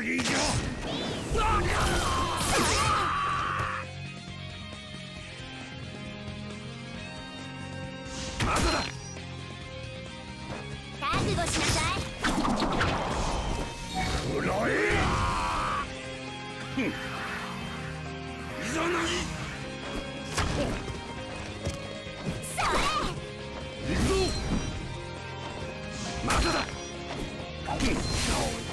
りじゃまだだ覚悟しなさいらえいざなぎまだだん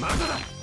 まだだ。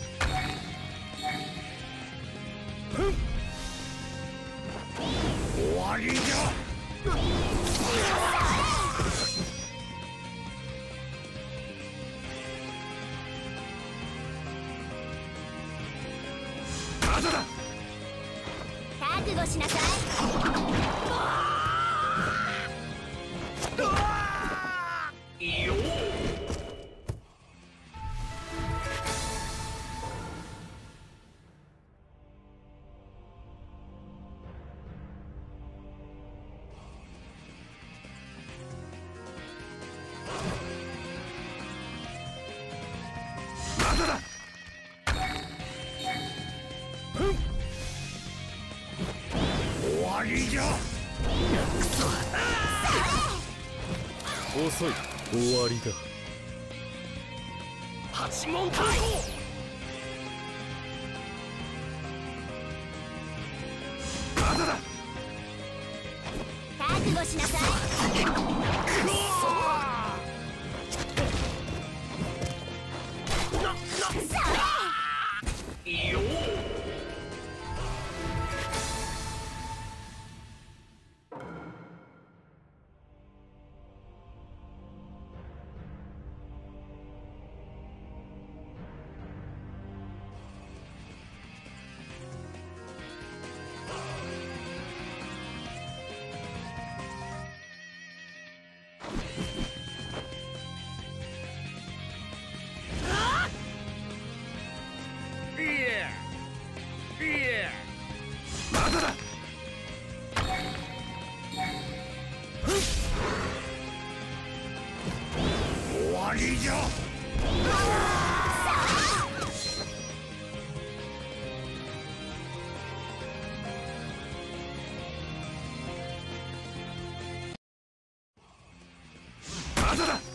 しくそ遅い。終わりだ。八門太郎だ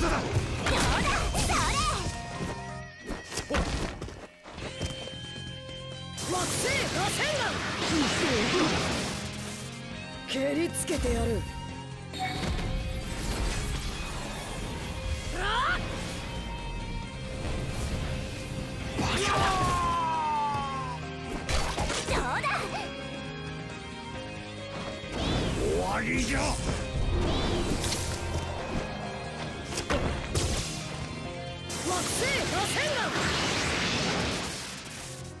让开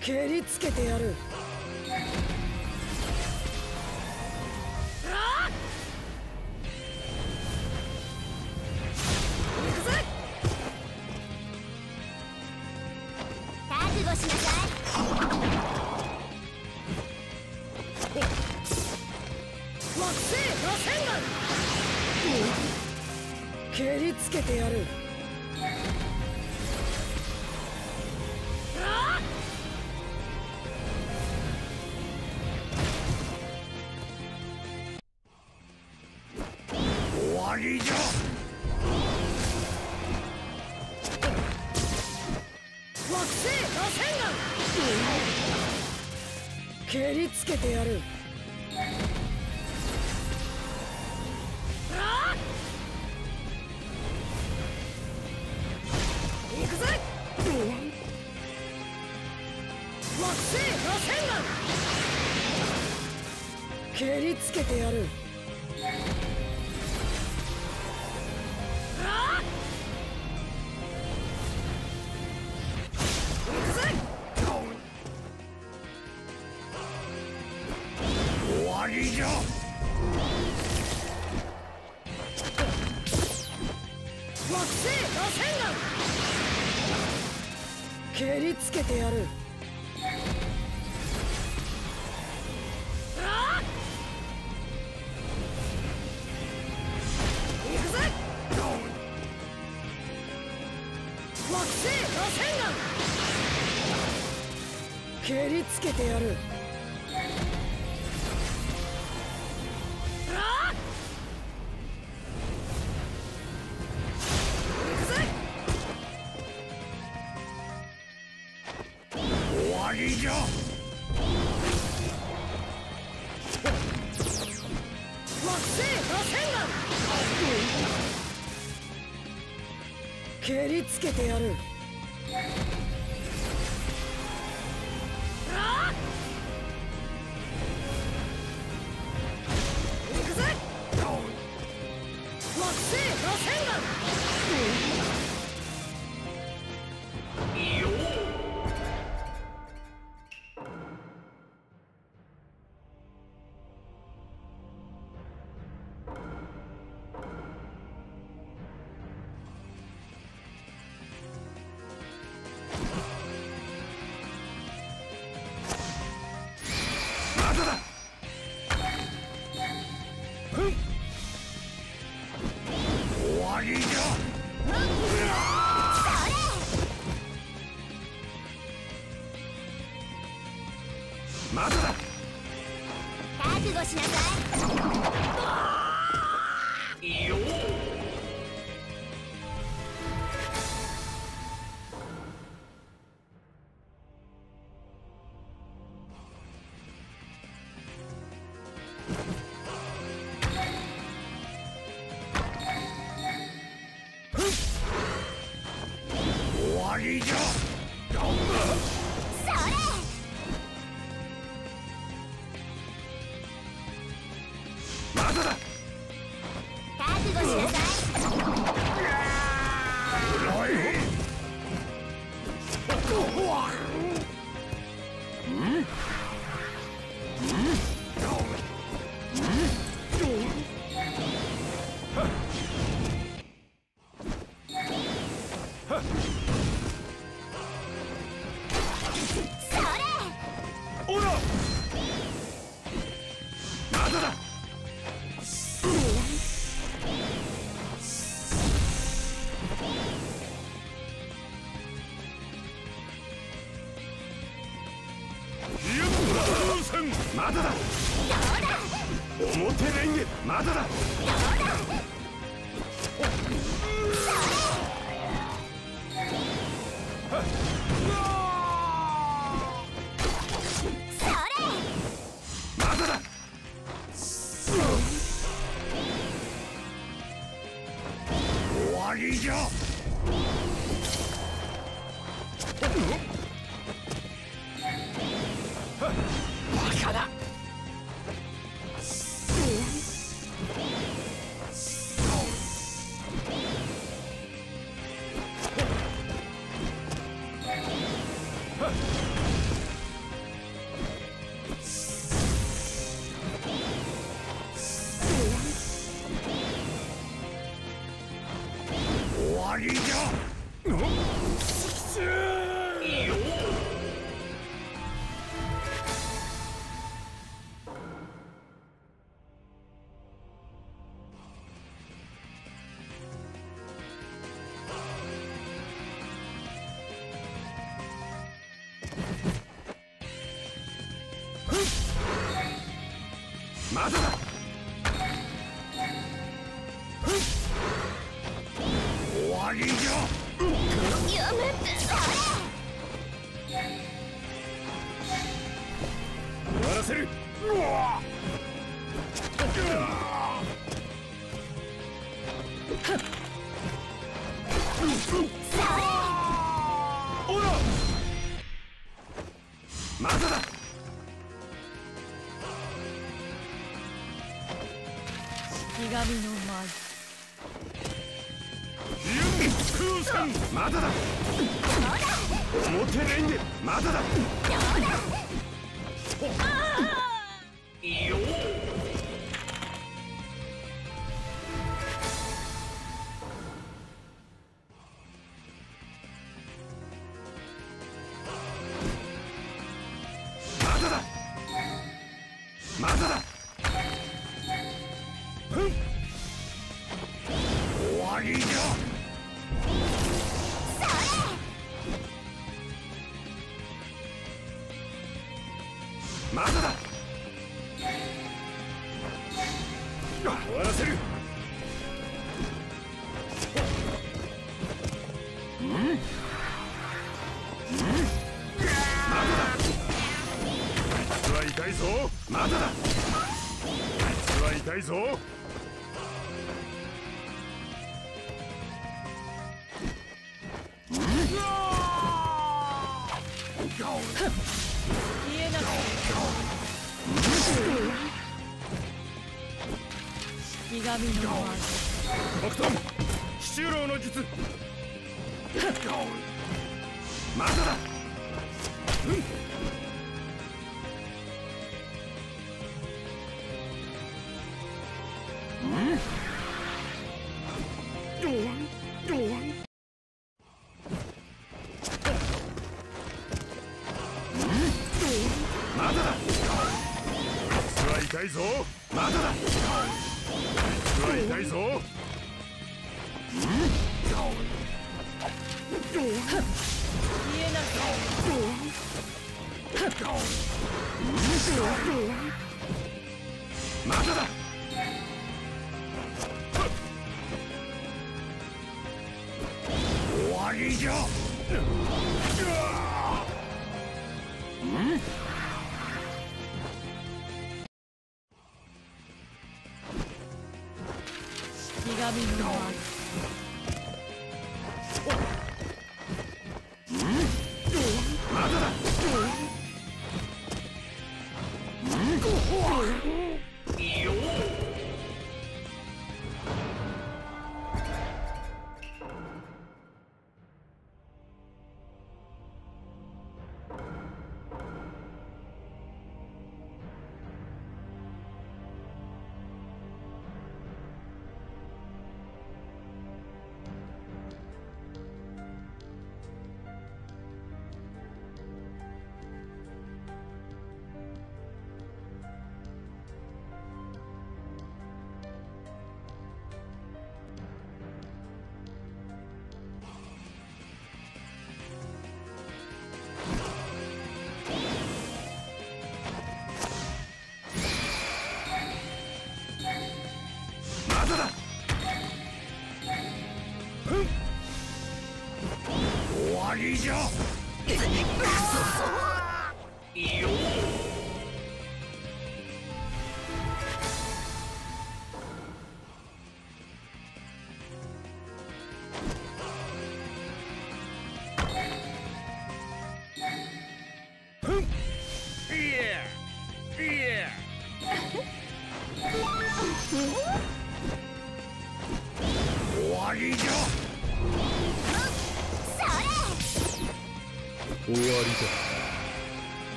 蹴りつけてやる。蹴りつけてやる。木星螺旋蹴りつけてやる。蹴りつけてやる。いいか Roar! りじゃ Huh. 終わりだ闇の悪十郎の術。まだだ、うん。まだだ。終わりじゃ。うん？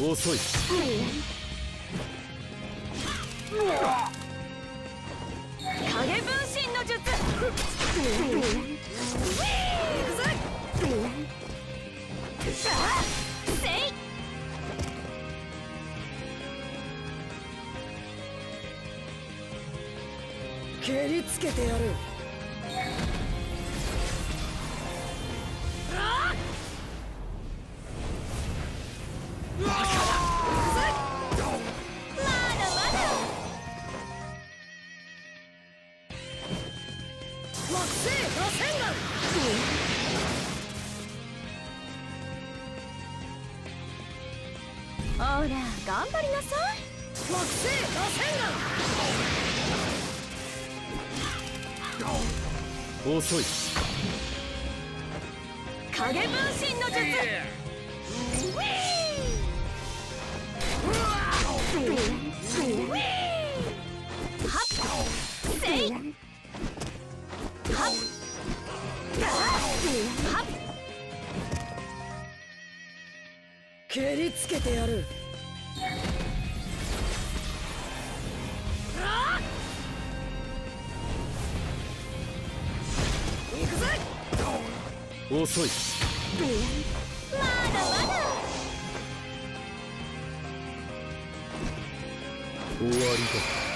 遅い。影分身の術行くぜあせい蹴りつけてやる。星螺旋岩ほら頑張りなさい惑星螺旋岩遅い影分身の術はっ蹴りつけてやる。行くぜ遅い。まだまだ。終わりだ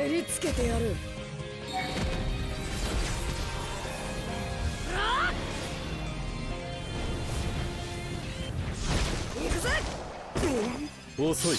蹴りつけてやる。行くぜ！遅い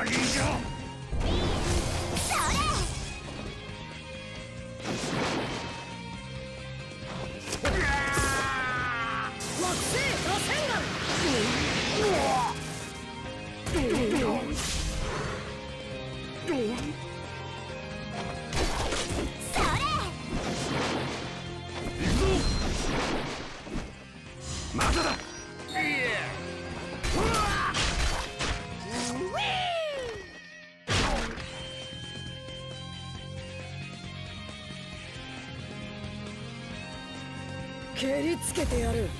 あい。蹴りつけてやる。